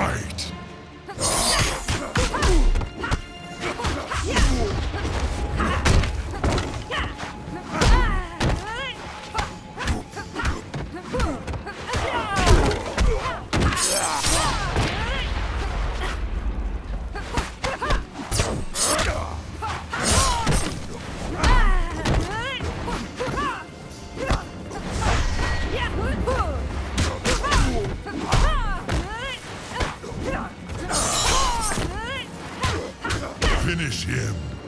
Fight! Finish him.